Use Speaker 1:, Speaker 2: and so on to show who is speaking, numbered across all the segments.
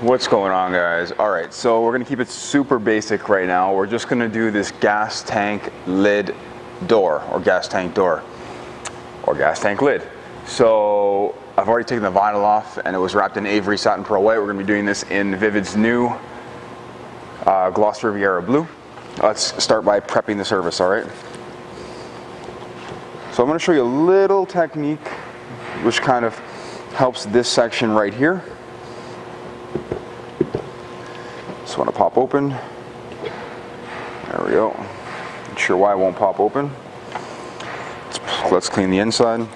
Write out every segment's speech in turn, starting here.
Speaker 1: What's going on guys? All right, so we're gonna keep it super basic right now. We're just gonna do this gas tank lid door or gas tank door or gas tank lid. So I've already taken the vinyl off and it was wrapped in Avery Satin Pearl White. We're gonna be doing this in VViViD's new uh, Gloss Riviera Blue. Let's start by prepping the surface, all right? So I'm gonna show you a little technique which kind of helps this section right here. Just want to pop open. There we go. Not sure why it won't pop open. Let's, clean the inside.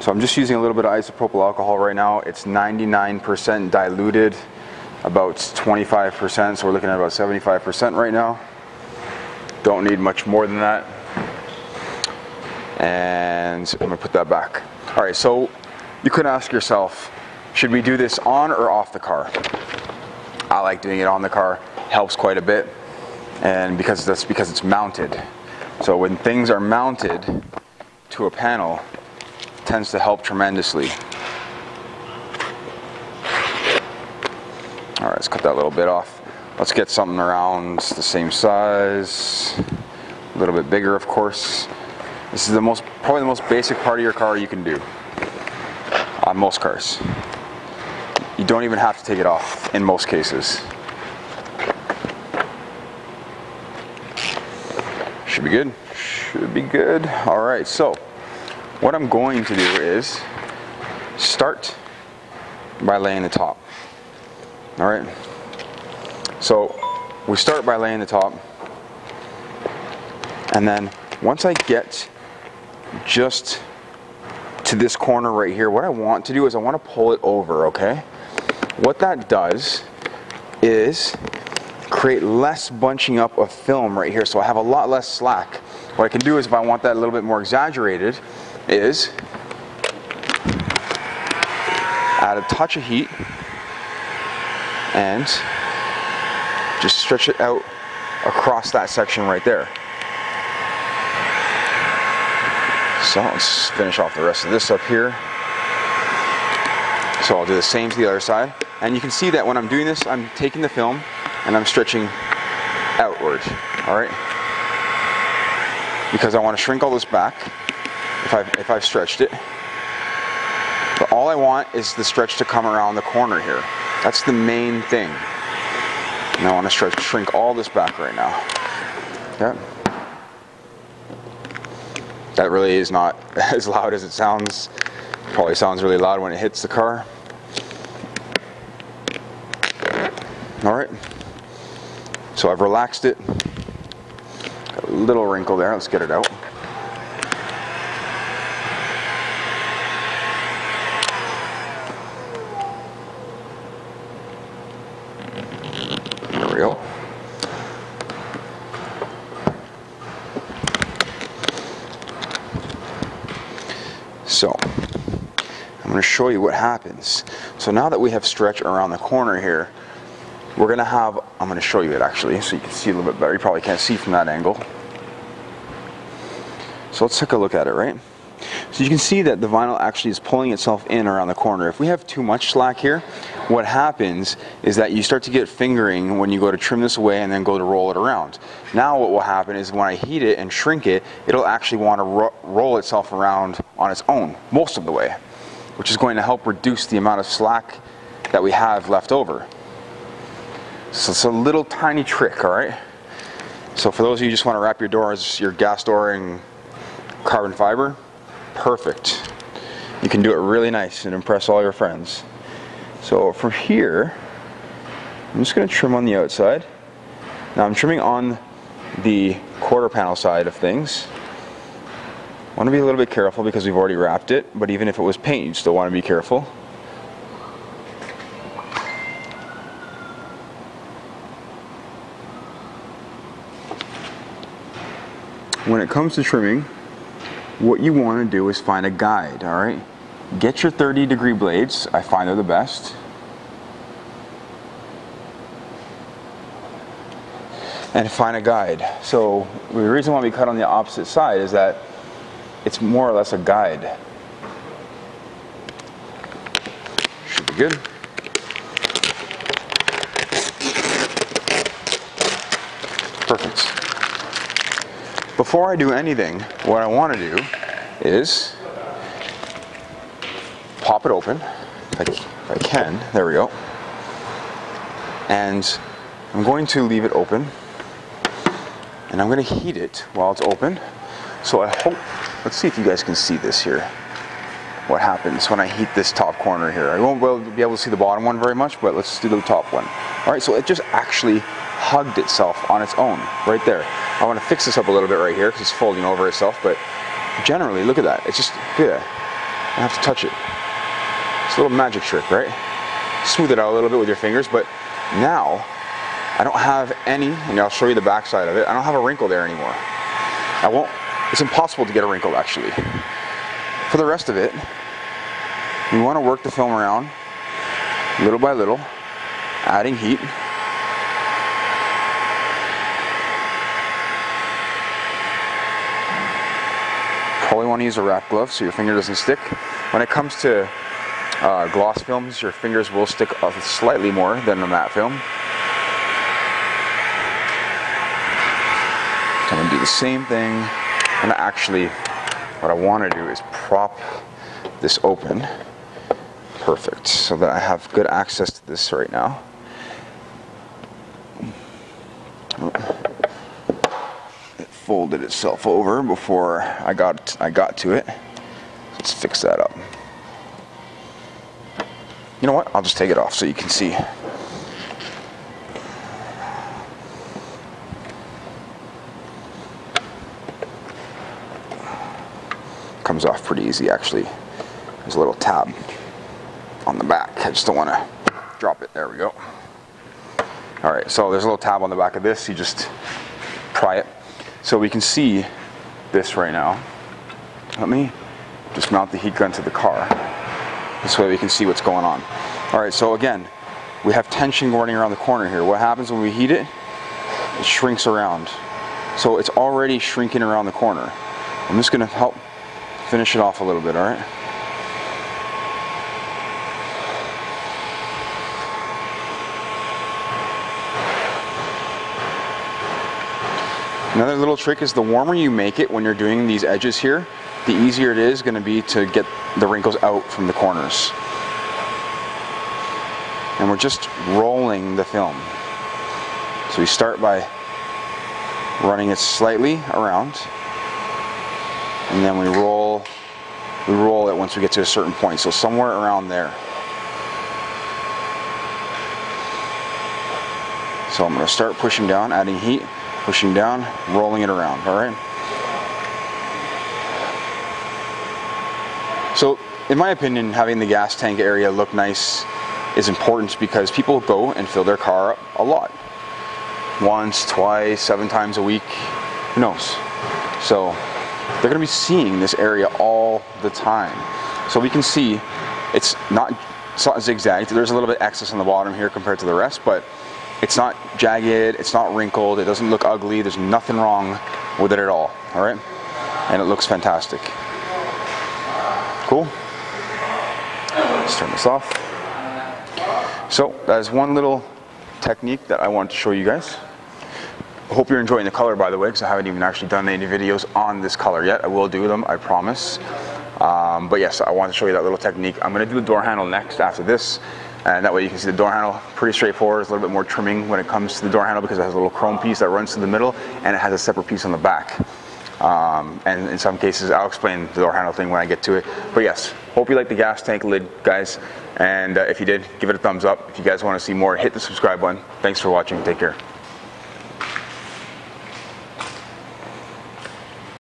Speaker 1: So I'm just using a little bit of isopropyl alcohol right now. It's 99% diluted, about 25%, so we're looking at about 75% right now. Don't need much more than that. And I'm gonna put that back. All right, so you could ask yourself, should we do this on or off the car? I like doing it on the car, helps quite a bit. And because that's because it's mounted. So when things are mounted to a panel, tends to help tremendously. All right, let's cut that little bit off. Let's get something around the same size, a little bit bigger, of course. This is the most, probably the most basic part of your car you can do on most cars. You don't even have to take it off in most cases. Should be good. Should be good. All right, so what I'm going to do is start by laying the top. All right. So we start by laying the top. And then once I get just to this corner right here, what I want to do is I want to pull it over, okay? What that does is create less bunching up of film right here, so I have a lot less slack. What I can do is if I want that a little bit more exaggerated, is add a touch of heat and just stretch it out across that section right there. So let's finish off the rest of this up here. So I'll do the same to the other side. And you can see that when I'm doing this, I'm taking the film and I'm stretching outward, all right? Because I want to shrink all this back if I've, if I've stretched it. But all I want is the stretch to come around the corner here. That's the main thing. And I want to stretch, shrink all this back right now. Yeah. That really is not as loud as it sounds. Probably sounds really loud when it hits the car. All right. So I've relaxed it. Got a little wrinkle there. Let's get it out. There we go. So, I'm going to show you what happens. So now that we have stretch around the corner here, we're to have, I'm to show you it actually so you can see a little bit better. You probably can't see from that angle. So let's take a look at it, right? So you can see that the vinyl actually is pulling itself in around the corner. If we have too much slack here, what happens is that you start to get fingering when you go to trim this away and then go to roll it around. Now what will happen is when I heat it and shrink it, it'll actually want to ro roll itself around on its own most of the way, which is going to help reduce the amount of slack that we have left over. So it's a little tiny trick, all right? So for those of you who just want to wrap your doors, your gas door in carbon fiber, perfect. You can do it really nice and impress all your friends. So from here, I'm just going to trim on the outside. Now I'm trimming on the quarter panel side of things. Want to be a little bit careful because we've already wrapped it, but even if it was paint, you still want to be careful. When it comes to trimming, what you want to do is find a guide, all right? Get your 30 degree blades. I find they're the best. And find a guide. So the reason why we cut on the opposite side is that it's more or less a guide. Should be good. Perfect. Before I do anything, what I want to do is pop it open, if I, if I can, there we go. And I'm going to leave it open and I'm going to heat it while it's open. So I hope, let's see if you guys can see this here. What happens when I heat this top corner here. I won't be able to see the bottom one very much, but let's do the top one. All right, so it just actually hugged itself on its own right there. I want to fix this up a little bit right here because it's folding over itself, but generally, look at that. It's just, yeah, I have to touch it. It's a little magic trick, right? Smooth it out a little bit with your fingers, but now I don't have any, and I'll show you the back side of it, I don't have a wrinkle there anymore. I won't, it's impossible to get a wrinkle actually. For the rest of it, we want to work the film around little by little, adding heat. Probably want to use a wrap glove so your finger doesn't stick. When it comes to uh, gloss films, your fingers will stick slightly more than a matte film. So I'm gonna do the same thing. And actually, what I wanna do is prop this open. Perfect, so that I have good access to this right now. Folded itself over before I got I got to it. Let's fix that up. You know what? I'll just take it off so you can see. Comes off pretty easy actually. There's a little tab on the back. I just don't want to drop it. There we go. All right, so there's a little tab on the back of this. You just pry it. So we can see this right now. Let me just mount the heat gun to the car. This way we can see what's going on. All right, so again, we have tension running around the corner here. What happens when we heat it? It shrinks around. So it's already shrinking around the corner. I'm just gonna help finish it off a little bit, all right? Another little trick is the warmer you make it when you're doing these edges here, the easier it is going to be to get the wrinkles out from the corners. And we're just rolling the film. So we start by running it slightly around and then we roll we roll it once we get to a certain point so somewhere around there so I'm going to start pushing down adding heat pushing down rolling it around all right so in my opinion having the gas tank area look nice is important because people go and fill their car up a lot once twice seven times a week who knows so they're going to be seeing this area all the time. So we can see it's not, it's not zigzagged. There's a little bit excess on the bottom here compared to the rest, but it's not jagged, it's not wrinkled, it doesn't look ugly, there's nothing wrong with it at all, all right? And it looks fantastic. Cool? Let's turn this off. So that is one little technique that I wanted to show you guys hope you're enjoying the color by the way because I haven't even actually done any videos on this color yet. I will do them, I promise. Um, but yes, I want to show you that little technique. I'm going to do the door handle next after this. And that way you can see the door handle, pretty straightforward. There's a little bit more trimming when it comes to the door handle because it has a little chrome piece that runs to the middle and it has a separate piece on the back. Um, and in some cases, I'll explain the door handle thing when I get to it. But yes, hope you like the gas tank lid, guys. And uh, if you did, give it a thumbs up. If you guys want to see more, hit the subscribe button. Thanks for watching. Take care.